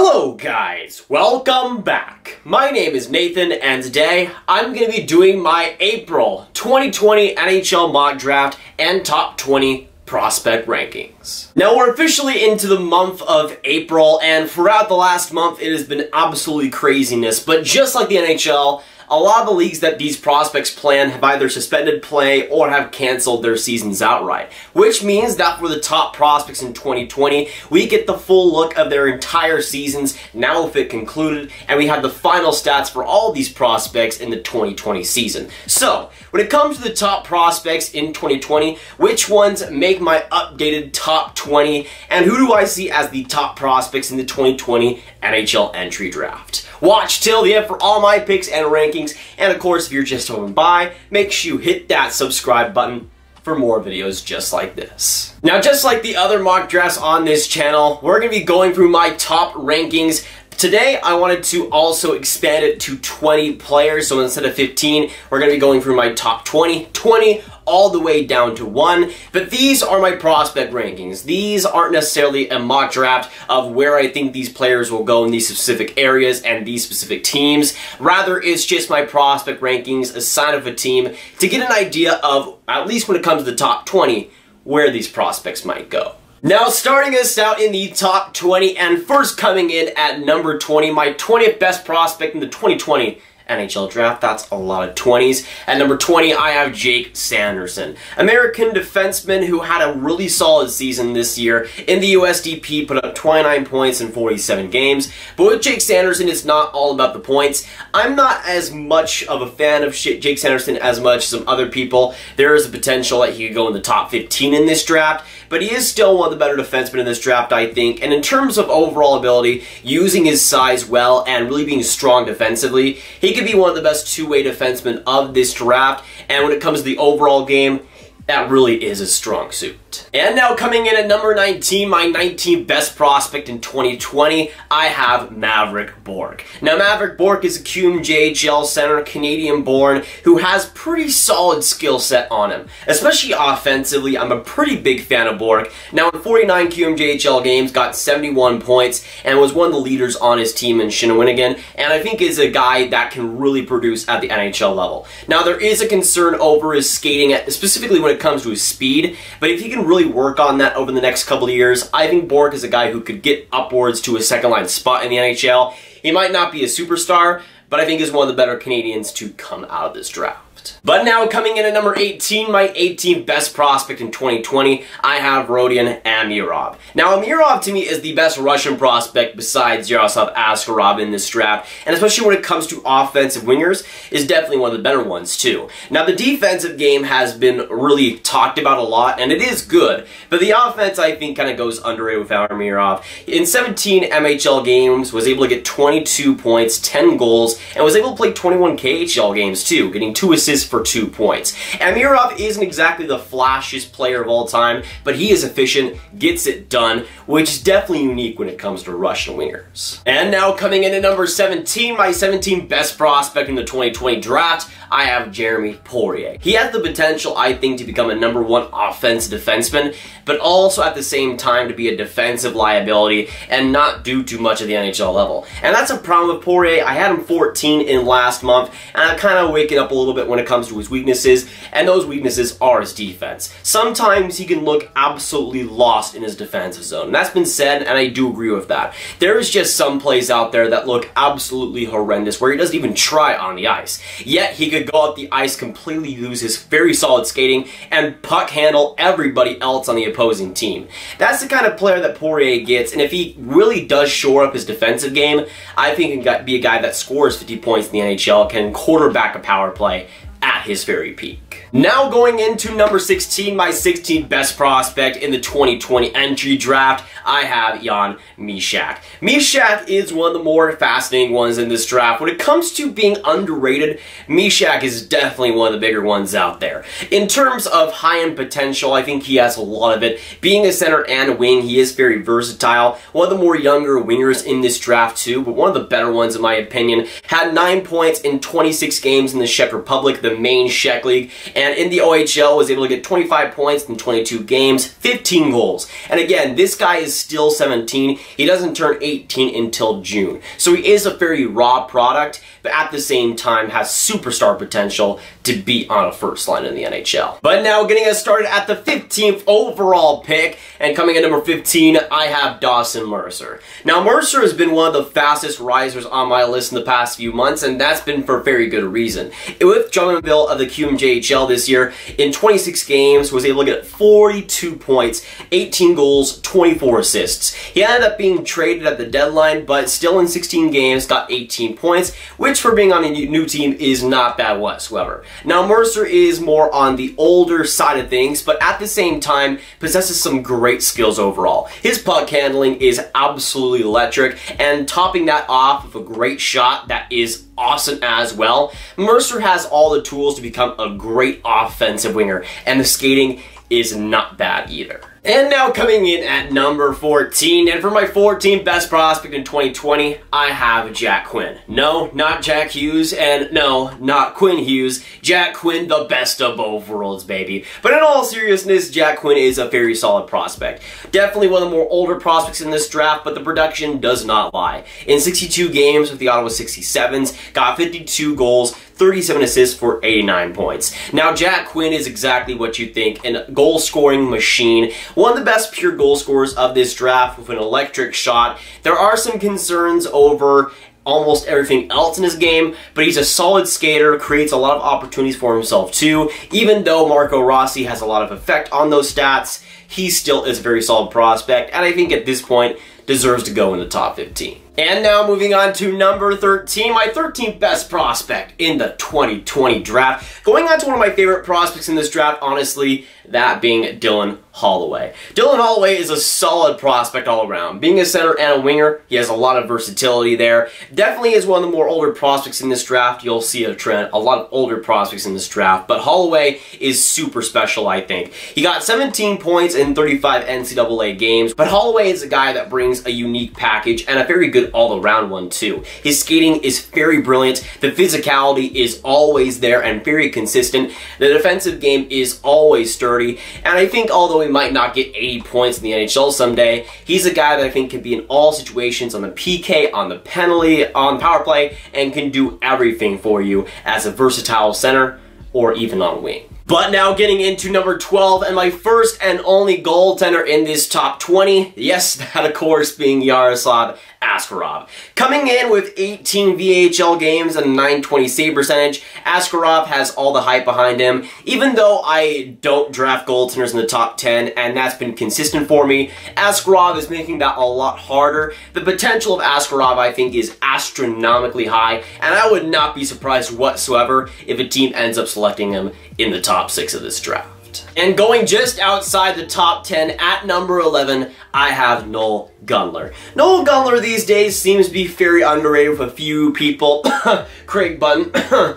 Hello guys, welcome back. My name is Nathan and today I'm going to be doing my April 2020 NHL mock draft and top 20 prospect rankings. Now we're officially into the month of April and throughout the last month it has been absolutely craziness but just like the NHL a lot of the leagues that these prospects plan have either suspended play or have canceled their seasons outright. Which means that for the top prospects in 2020, we get the full look of their entire seasons now if it concluded, and we have the final stats for all these prospects in the 2020 season. So, when it comes to the top prospects in 2020, which ones make my updated top 20, and who do I see as the top prospects in the 2020 NHL entry draft? Watch till the end for all my picks and rankings. And of course, if you're just home by, make sure you hit that subscribe button for more videos just like this. Now, just like the other mock drafts on this channel, we're going to be going through my top rankings Today, I wanted to also expand it to 20 players, so instead of 15, we're going to be going through my top 20, 20 all the way down to 1, but these are my prospect rankings. These aren't necessarily a mock draft of where I think these players will go in these specific areas and these specific teams. Rather, it's just my prospect rankings, a sign of a team, to get an idea of, at least when it comes to the top 20, where these prospects might go. Now, starting us out in the top 20, and first coming in at number 20, my 20th best prospect in the 2020 NHL draft. That's a lot of 20s. At number 20, I have Jake Sanderson, American defenseman who had a really solid season this year. In the USDP, put up 29 points in 47 games. But with Jake Sanderson, it's not all about the points. I'm not as much of a fan of Jake Sanderson as much as some other people. There is a potential that he could go in the top 15 in this draft, but he is still one of the better defensemen in this draft, I think. And in terms of overall ability, using his size well and really being strong defensively, he could be one of the best two-way defensemen of this draft. And when it comes to the overall game, that really is a strong suit. And now coming in at number 19, my 19th best prospect in 2020, I have Maverick Bourque. Now Maverick Bourque is a QMJHL center, Canadian born, who has pretty solid skill set on him. Especially offensively, I'm a pretty big fan of Bourque. Now in 49 QMJHL games, got 71 points, and was one of the leaders on his team in Shawinigan, and I think is a guy that can really produce at the NHL level. Now there is a concern over his skating, at, specifically when it comes to his speed, but if he can really work on that over the next couple of years, I think Bourque is a guy who could get upwards to a second line spot in the NHL. He might not be a superstar, but I think is one of the better Canadians to come out of this draft. But now coming in at number 18, my 18th best prospect in 2020, I have Rodion Amirov. Now Amirov to me is the best Russian prospect besides Yaroslav Askarov in this draft, and especially when it comes to offensive wingers, is definitely one of the better ones too. Now the defensive game has been really talked about a lot, and it is good, but the offense I think kind of goes underrated without Amirov. In 17 MHL games, was able to get 22 points, 10 goals, and was able to play 21 KHL games too, getting two assists for two points. Amirov isn't exactly the flashiest player of all time, but he is efficient, gets it done, which is definitely unique when it comes to Russian wingers. And now coming in at number 17, my 17 best prospect in the 2020 draft, I have Jeremy Poirier. He has the potential, I think, to become a number one offensive defenseman, but also at the same time to be a defensive liability and not do too much at the NHL level. And that's a problem with Poirier. I had him 14 in last month, and I'm kind of waking up a little bit when it comes to his weaknesses, and those weaknesses are his defense. Sometimes he can look absolutely lost in his defensive zone. And that's been said, and I do agree with that. There is just some plays out there that look absolutely horrendous where he doesn't even try on the ice. Yet he could go out the ice, completely lose his very solid skating, and puck handle everybody else on the opposing team. That's the kind of player that Poirier gets, and if he really does shore up his defensive game, I think he can be a guy that scores 50 points in the NHL, can quarterback a power play, at his very peak. Now going into number 16, my 16th best prospect in the 2020 entry draft, I have Jan Mysak. Mysak is one of the more fascinating ones in this draft. When it comes to being underrated, Mysak is definitely one of the bigger ones out there. In terms of high-end potential, I think he has a lot of it. Being a center and a wing, he is very versatile. One of the more younger wingers in this draft too, but one of the better ones in my opinion. Had 9 points in 26 games in the Czech Republic, the main Czech league, And in the OHL was able to get 25 points in 22 games, 15 goals. And again, this guy is still 17. He doesn't turn 18 until June. So he is a very raw product, but at the same time has superstar potential to be on a first line in the NHL. But now getting us started at the 15th overall pick, and coming in number 15, I have Dawson Mercer. Now Mercer has been one of the fastest risers on my list in the past few months, and that's been for a very good reason. With Drummondville of the QMJHL this year, in 26 games, was able to get 42 points, 18 goals, 24 assists. He ended up being traded at the deadline, but still in 16 games, got 18 points, which for being on a new team is not bad whatsoever. Now Mercer is more on the older side of things, but at the same time possesses some great skills overall. His puck handling is absolutely electric, and topping that off with a great shot that is awesome as well. Mercer has all the tools to become a great offensive winger, and the skating is not bad either. And now coming in at number 14, and for my 14th best prospect in 2020, I have Jack Quinn. No, not Jack Hughes, and no, not Quinn Hughes. Jack Quinn, the best of both worlds, baby. But in all seriousness, Jack Quinn is a very solid prospect. Definitely one of the more older prospects in this draft, but the production does not lie. In 62 games with the Ottawa 67s, got 52 goals, 37 assists for 89 points. Now, Jack Quinn is exactly what you think, a goal scoring machine, one of the best pure goal scorers of this draft with an electric shot. There are some concerns over almost everything else in his game, but he's a solid skater, creates a lot of opportunities for himself too. Even though Marco Rossi has a lot of effect on those stats, he still is a very solid prospect, and I think at this point deserves to go in the top 15. And now moving on to number 13, my 13th best prospect in the 2020 draft. Going on to one of my favorite prospects in this draft, honestly, that being Dylan Holloway. Dylan Holloway is a solid prospect all around. Being a center and a winger, he has a lot of versatility there. Definitely is one of the more older prospects in this draft. You'll see a trend, a lot of older prospects in this draft, but Holloway is super special, I think. He got 17 points in 35 NCAA games, but Holloway is a guy that brings a unique package and a very good all-around one too. His skating is very brilliant. The physicality is always there and very consistent. The defensive game is always sturdy. And I think although he might not get 80 points in the NHL someday, he's a guy that I think can be in all situations on the PK, on the penalty, on power play, and can do everything for you as a versatile center or even on wing. But now getting into number 12 and my first and only goaltender in this top 20. Yes, that of course being Yaroslav Askarov. Coming in with 18 VHL games and a 920 save percentage, Askarov has all the hype behind him. Even though I don't draft goaltenders in the top 10, and that's been consistent for me, Askarov is making that a lot harder. The potential of Askarov, I think, is astronomically high, and I would not be surprised whatsoever if a team ends up selecting him in the top 6 of this draft. And going just outside the top 10 at number 11, I have Noel Gunler. Noel Gunler these days seems to be very underrated with a few people. Craig Button.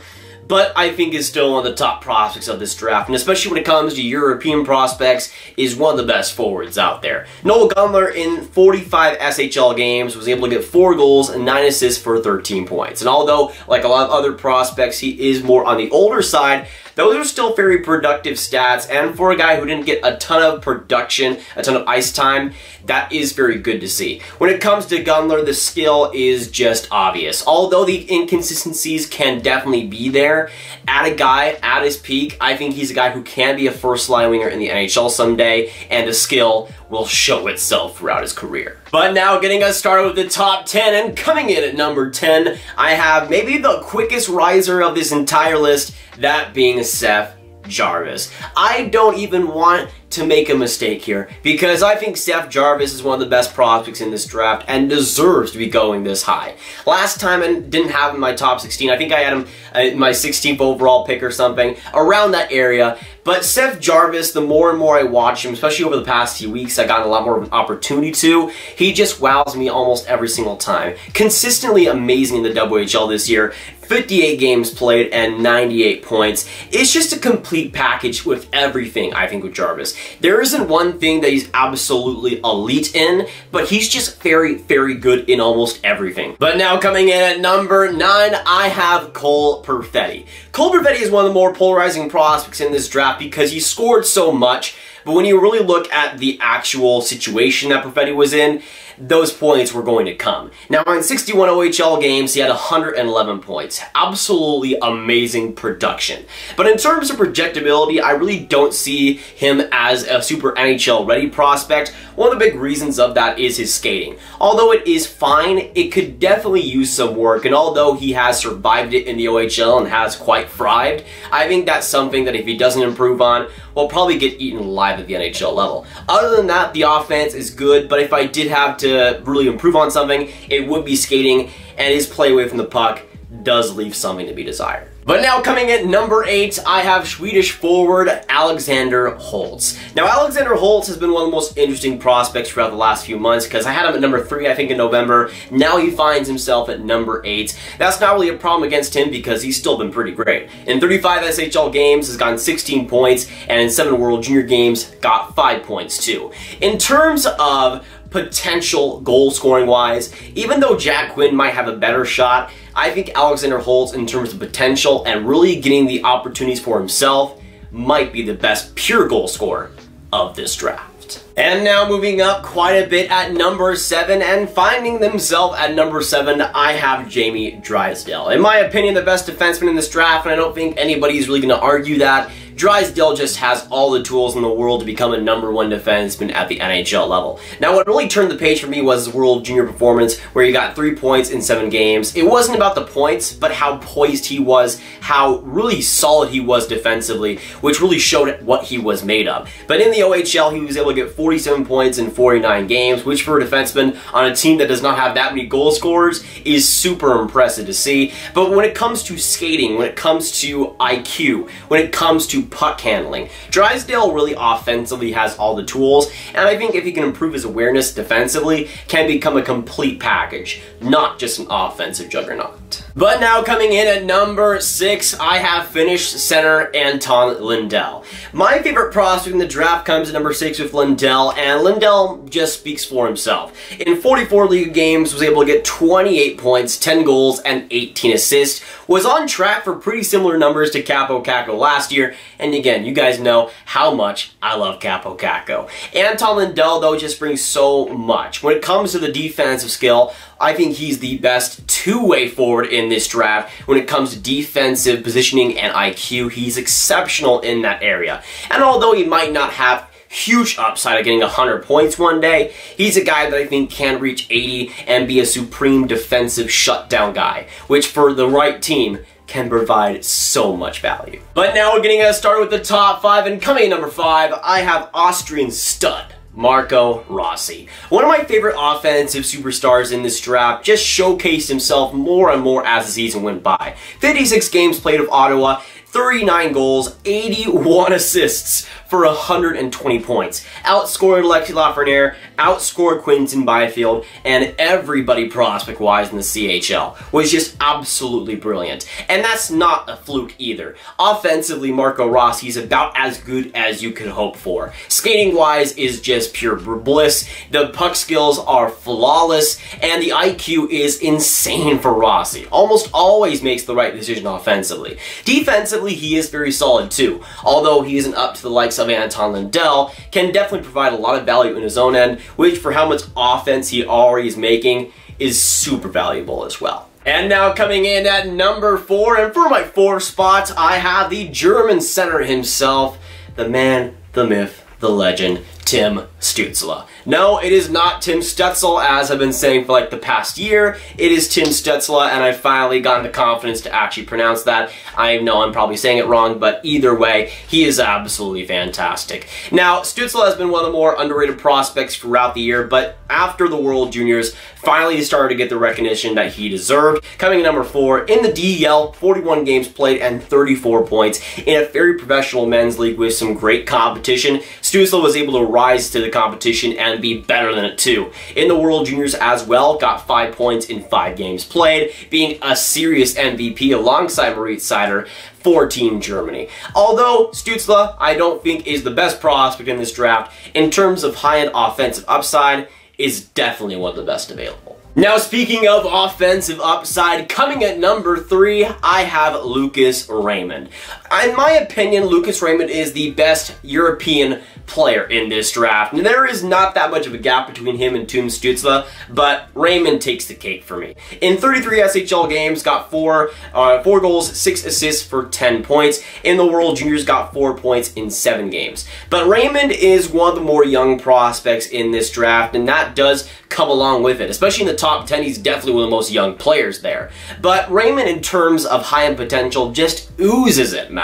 but I think is still one of the top prospects of this draft, and especially when it comes to European prospects, is one of the best forwards out there. Noel Gunler in 45 SHL games was able to get 4 goals and 9 assists for 13 points. And although, like a lot of other prospects, he is more on the older side, those are still very productive stats, and for a guy who didn't get a ton of production, a ton of ice time, that is very good to see. When it comes to Gunler, the skill is just obvious. Although the inconsistencies can definitely be there, at a guy at his peak, I think he's a guy who can be a first line winger in the NHL someday, and a skill will show itself throughout his career. But now getting us started with the top 10, and coming in at number 10, I have maybe the quickest riser of this entire list, that being Seth Jarvis. I don't even want to make a mistake here because I think Seth Jarvis is one of the best prospects in this draft and deserves to be going this high. Last time I didn't have him in my top 16. I think I had him uh, my 16th overall pick or something around that area. But Seth Jarvis, the more and more I watch him, especially over the past few weeks, I got a lot more of an opportunity to. He just wows me almost every single time. Consistently amazing in the WHL this year. 58 games played and 98 points. It's just a complete package with everything, I think, with Jarvis. There isn't one thing that he's absolutely elite in, but he's just very, very good in almost everything. But now coming in at number 9, I have Cole Perfetti. Cole Perfetti is one of the more polarizing prospects in this draft because he scored so much, but when you really look at the actual situation that Perfetti was in, those points were going to come. Now, in 61 OHL games, he had 111 points. Absolutely amazing production. But in terms of projectability, I really don't see him as a super NHL ready prospect. One of the big reasons of that is his skating. Although it is fine, it could definitely use some work, and although he has survived it in the OHL and has quite thrived, I think that's something that if he doesn't improve on, will probably get eaten alive at the NHL level. Other than that, the offense is good, but if I did have to really improve on something, it would be skating, and his play away from the puck does leave something to be desired. But now coming at number 8, I have Swedish forward Alexander Holtz. Now Alexander Holtz has been one of the most interesting prospects throughout the last few months because I had him at number 3 I think in November. Now he finds himself at number 8. That's not really a problem against him because he's still been pretty great. In 35 SHL games has gotten 16 points and in 7 World Junior games got 5 points too. In terms of potential goal scoring wise. Even though Jack Quinn might have a better shot, I think Alexander Holtz, in terms of potential and really getting the opportunities for himself, might be the best pure goal scorer of this draft. And now moving up quite a bit at number 7 and finding themselves at number 7, I have Jamie Drysdale. In my opinion, the best defenseman in this draft, and I don't think anybody's really going to argue that. Drysdale just has all the tools in the world to become a number one defenseman at the NHL level. Now, what really turned the page for me was his World Junior performance, where he got three points in seven games. It wasn't about the points, but how poised he was, how really solid he was defensively, which really showed what he was made of. But in the OHL, he was able to get 47 points in 49 games, which for a defenseman on a team that does not have that many goal scorers is super impressive to see. But when it comes to skating, when it comes to IQ, when it comes to puck handling. Drysdale really offensively has all the tools, and I think if he can improve his awareness defensively, can become a complete package, not just an offensive juggernaut. But now coming in at number 6, I have Finnish center Anton Lundell. My favorite prospect in the draft comes at number 6 with Lundell, and Lundell just speaks for himself. In 44 league games, was able to get 28 points, 10 goals, and 18 assists, was on track for pretty similar numbers to Kaapo Kakko last year, and again, you guys know how much I love Kaapo Kakko. Anton Lundell, though, just brings so much. When it comes to the defensive skill, I think he's the best two-way forward in this draft. When it comes to defensive positioning and IQ, he's exceptional in that area. And although he might not have huge upside of getting 100 points one day. He's a guy that I think can reach 80 and be a supreme defensive shutdown guy, which for the right team can provide so much value. But now we're getting started with the top five, and coming in number five, I have Austrian stud. Marco Rossi. One of my favorite offensive superstars in this draft just showcased himself more and more as the season went by. 56 games played of Ottawa, 39 goals, 81 assists for 120 points. Outscored Alexis Lafreniere, outscored Quinton Byfield, and everybody prospect-wise in the CHL was just absolutely brilliant. And that's not a fluke either. Offensively, Marco Rossi is about as good as you could hope for. Skating-wise is just pure bliss. The puck skills are flawless, and the IQ is insane for Rossi. Almost always makes the right decision offensively. Defensively, he is very solid too. Although he isn't up to the likes of Anton Lundell, can definitely provide a lot of value in his own end, which for how much offense he already is making, is super valuable as well. And now coming in at number four, and for my fourth spot, I have the German center himself, the man, the myth, the legend, Tim Stützle. No, it is not Tim Stutzel, as I've been saying for like the past year. It is Tim Stützle, and I finally gotten the confidence to actually pronounce that. I know I'm probably saying it wrong, but either way, he is absolutely fantastic. Now, Stützle has been one of the more underrated prospects throughout the year, but after the World Juniors, finally he started to get the recognition that he deserved. Coming in number four in the DEL, 41 games played and 34 points in a very professional men's league with some great competition. Stützle was able to rise to the competition and be better than it too. In the World Juniors as well, got five points in five games played, being a serious MVP alongside Moritz Seider for Team Germany. Although Stützle, I don't think is the best prospect in this draft, in terms of high-end offensive upside, is definitely one of the best available. Now, speaking of offensive upside, coming at number three, I have Lucas Raymond. In my opinion, Lucas Raymond is the best European player in this draft. And there is not that much of a gap between him and Tim Stützle, but Raymond takes the cake for me. In 33 SHL games, got four, uh, four goals, six assists for 10 points. In the World Juniors, got four points in seven games. But Raymond is one of the more young prospects in this draft, and that does come along with it. Especially in the top 10, he's definitely one of the most young players there. But Raymond, in terms of high-end potential, just oozes it, man.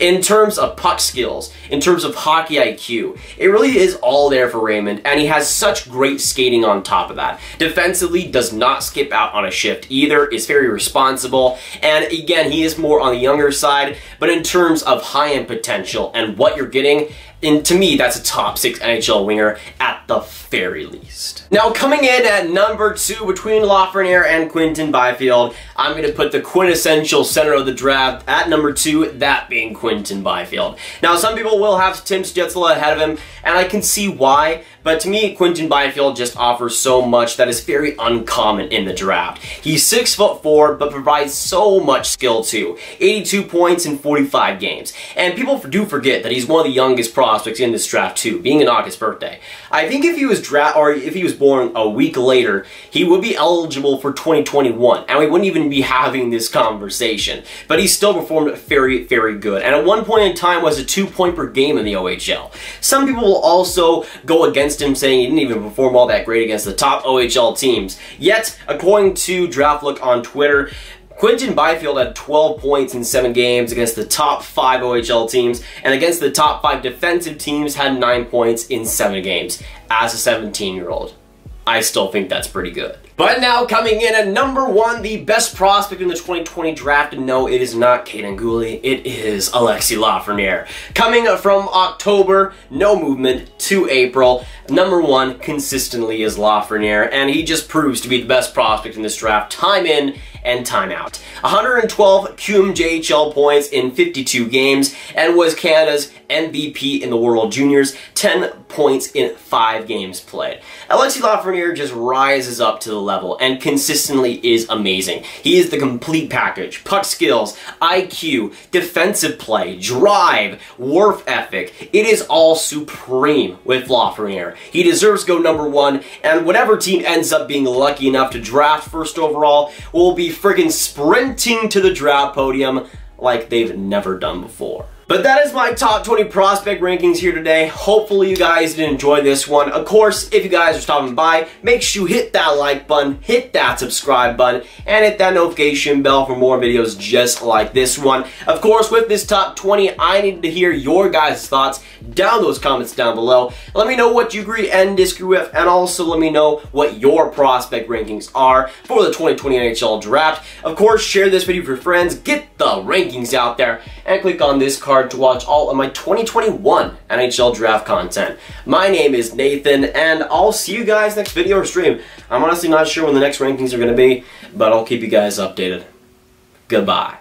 In terms of puck skills, in terms of hockey IQ, it really is all there for Raymond, and he has such great skating on top of that. Defensively, does not skip out on a shift either, is very responsible, and again, he is more on the younger side, but in terms of high-end potential and what you're getting, and to me, that's a top six NHL winger at the very least. Now, coming in at number two between Lafreniere and Quinton Byfield, I'm going to put the quintessential center of the draft at number two, that being Quinton Byfield. Now, some people will have Tim Stützle ahead of him, and I can see why, but to me, Quinton Byfield just offers so much that is very uncommon in the draft. He's six foot four, but provides so much skill too. 82 points in 45 games. And people do forget that he's one of the youngest prospects in this draft too, being an August birthday. I think if he was draft or if he was born a week later, he would be eligible for 2021, and we wouldn't even be having this conversation. But he still performed very, very good. And at one point in time was a two point per game in the OHL. Some people will also go against against him saying he didn't even perform all that great against the top OHL teams. Yet, according to DraftLook on Twitter, Quinton Byfield had 12 points in 7 games against the top 5 OHL teams, and against the top 5 defensive teams had 9 points in 7 games as a 17-year-old. I still think that's pretty good. But now coming in at number one, the best prospect in the 2020 draft, and no, it is not Kaiden Guhle, it is Alexis Lafreniere. Coming from October, no movement, to April, number one consistently is Lafreniere, and he just proves to be the best prospect in this draft, time in and time out. 112 QMJHL points in 52 games, and was Canada's MVP in the World Juniors, 10 points in 5 games played. Alexis Lafreniere just rises up to the level and consistently is amazing. He is the complete package. Puck skills, IQ, defensive play, drive, work ethic. It is all supreme with Lafreniere. He deserves to go number one, and whatever team ends up being lucky enough to draft first overall will be friggin' sprinting to the draft podium like they've never done before. But that is my top 20 prospect rankings here today. Hopefully you guys did enjoy this one. Of course, if you guys are stopping by, make sure you hit that like button, hit that subscribe button, and hit that notification bell for more videos just like this one. Of course, with this top 20, I need to hear your guys' thoughts down those comments down below. Let me know what you agree and disagree with, and also let me know what your prospect rankings are for the 2020 NHL Draft. Of course, share this video with your friends, get the rankings out there, and click on this card to watch all of my 2021 NHL draft content. My name is Nathan, and I'll see you guys next video or stream. I'm honestly not sure when the next rankings are going to be, but I'll keep you guys updated. Goodbye.